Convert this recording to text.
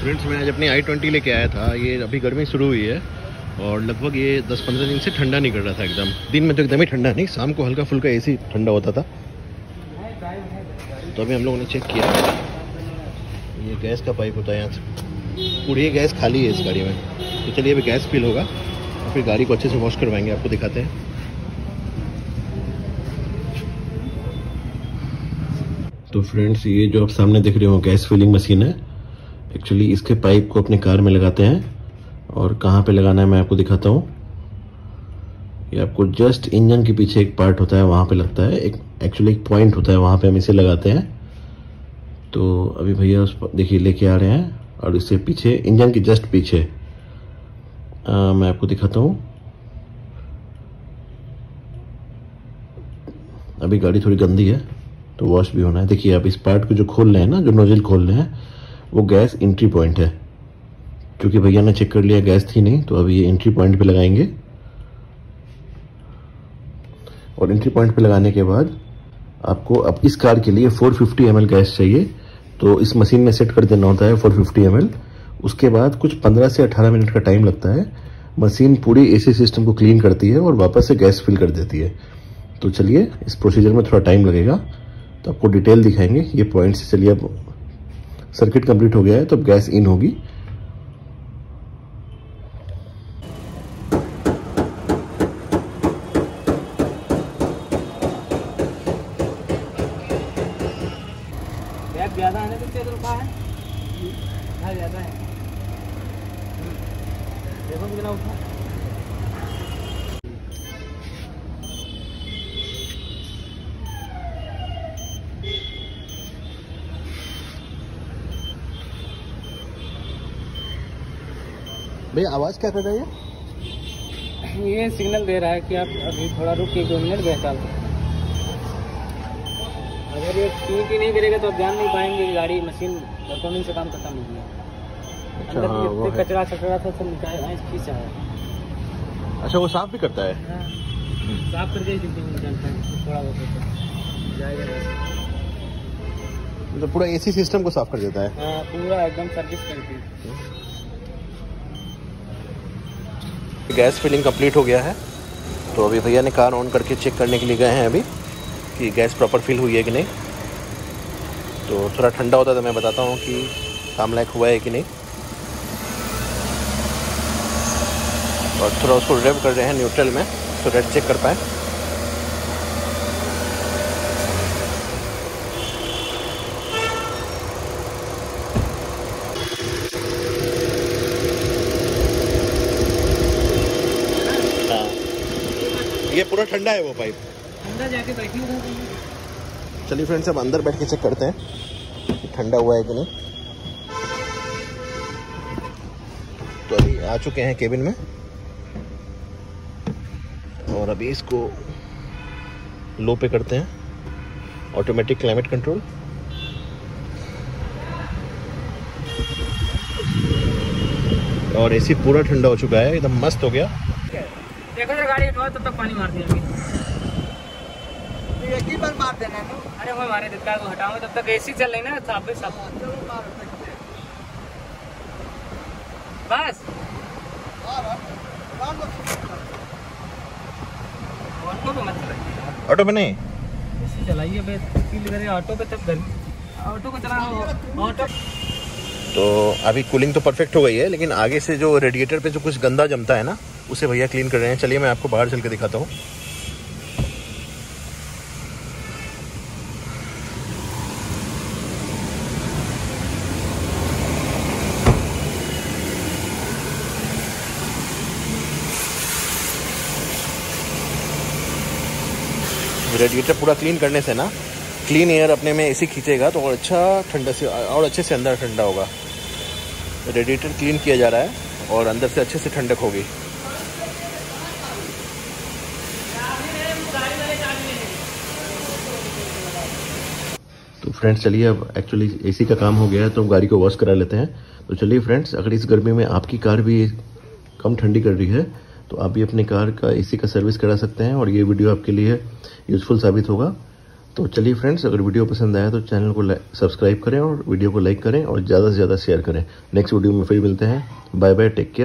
Friends मैं आज अपनी आई ट्वेंटी लेके आया था। ये अभी गर्मी शुरू हुई है और लगभग ये 10-15 दिन से ठंडा नहीं कर रहा था एकदम। दिन में तो एकदम ही ठंडा नहीं, शाम को हल्का फुल्का एसी ठंडा होता था। तो अभी हम लोगों ने चेक किया। ये गैस का पाइप होता है यहाँ से। पूरी गैस खाली है इस गाड़ी में। तो चलिए अभी गैस फिल होगा और फिर गाड़ी को अच्छे से वॉश करवाएँगे, आपको दिखाते हैं। तो फ्रेंड्स ये जो आप सामने देख रहे हो गैस फिलिंग मशीन है। एक्चुअली इसके पाइप को अपने कार में लगाते हैं। और कहाँ पे लगाना है मैं आपको दिखाता हूँ। ये आपको जस्ट इंजन के पीछे एक पार्ट होता है वहाँ पे लगता है। एक एक्चुअली एक पॉइंट होता है वहाँ पे हम इसे लगाते हैं। तो अभी भैया उस देखिए लेके आ रहे हैं। और इससे पीछे इंजन के जस्ट पीछे। आ, मैं आपको दिखाता हूँ। अभी गाड़ी थोड़ी गंदी है तो वॉश भी होना है। देखिए आप इस पार्ट को जो खोल रहे हैं ना जो नोजल खोल रहे हैं वो गैस एंट्री पॉइंट है। क्योंकि भैया ने चेक कर लिया, गैस थी नहीं तो अभी ये एंट्री पॉइंट पे लगाएँगे। और एंट्री पॉइंट पे लगाने के बाद आपको अब इस कार के लिए 450 फिफ्टी गैस चाहिए। तो इस मशीन में सेट कर देना होता है 450 फिफ्टी उसके बाद कुछ 15 से 18 मिनट का टाइम लगता है। मशीन पूरी एसी सिस्टम को क्लीन करती है और वापस से गैस फिल कर देती है। तो चलिए, इस प्रोसीजर में थोड़ा टाइम लगेगा। तो आपको डिटेल दिखाएँगे, ये पॉइंट चलिए अब सर्किट कंप्लीट हो गया है तो गैस इन होगी। ज़्यादा है ना कितने रुपया है? हाँ ज़्यादा है। देखो कितना उठा। भैया आवाज़ क्या कर रही है? ये ये सिग्नल दे रहा है कि आप अभी थोड़ा रुक के दो मिनट बेहतर अगर ये ही नहीं करेगा तो आप जान नहीं पाएँगे कि गाड़ी मशीन परफॉर्मेंस से काम खत्म हो गया। अंदर हाँ, है। कचरा चकरा था सब निकाल खींचा है अच्छा वो साफ़ भी करता है? हाँ, साफ़ करके ही निकलता है थोड़ा बहुत जाएगा मतलब पूरा एसी सिस्टम को साफ़ कर देता है? हाँ पूरा एकदम सर्विस गैस फिलिंग कंप्लीट हो गया है। तो अभी भैया ने कार ऑन करके चेक करने के लिए गए हैं अभी कि गैस प्रॉपर फिल हुई है कि नहीं। तो थोड़ा ठंडा होता तो मैं बताता हूँ कि काम लायक हुआ है कि नहीं। और थोड़ा उसको रेव कर रहे हैं न्यूट्रल में तो रेड चेक कर पाए। पूरा ठंडा है वो पाइप अंदर जाके बैठी चलिए फ्रेंड्स अब अंदर बैठ के चेक करते हैं ठंडा हुआ है कि नहीं। तो अभी आ चुके हैं केबिन में। और अभी इसको लो पे करते हैं। ऑटोमेटिक क्लाइमेट कंट्रोल और एसी पूरा ठंडा हो चुका है एकदम मस्त हो गया। देखो जरा गाड़ी तब तक पानी मार दिया अभी। एक ही बार मार देना ना। अरे वो हमारे दिक्कत को हटाओगे तब तक एसी चल रही ना साफ़ पे साफ़। बस। ऑटो पे मत चलाइए। ऑटो में नहीं? चलाइए बे फील करे ऑटो पे तब गर्मी ऑटो को चलाओ ऑटो। तो अभी कूलिंग तो परफेक्ट हो गई है लेकिन आगे से जो रेडिएटर पे जो कुछ गंदा जमता है ना उसे भैया क्लीन कर रहे हैं। चलिए, मैं आपको बाहर चल के दिखाता हूँ। रेडिएटर पूरा क्लीन करने से ना क्लीन एयर अपने में एसी खींचेगा तो और अच्छा ठंडा से, और अच्छे से अंदर ठंडा होगा। रेडिएटर क्लीन किया जा रहा है, और अंदर से अच्छे से ठंडक होगी। तो फ्रेंड्स चलिए अब एक्चुअली एसी का काम हो गया है तो हम गाड़ी को वॉश करा लेते हैं। तो चलिए फ्रेंड्स अगर इस गर्मी में आपकी कार भी कम ठंडी कर रही है तो आप भी अपनी कार का एसी का सर्विस करा सकते हैं और ये वीडियो आपके लिए यूज़फुल साबित होगा। तो चलिए फ्रेंड्स अगर वीडियो पसंद आया तो चैनल को सब्सक्राइब करें और वीडियो को लाइक करें और ज़्यादा से ज़्यादा शेयर करें। नेक्स्ट वीडियो में फिर मिलते हैं। Bye bye take care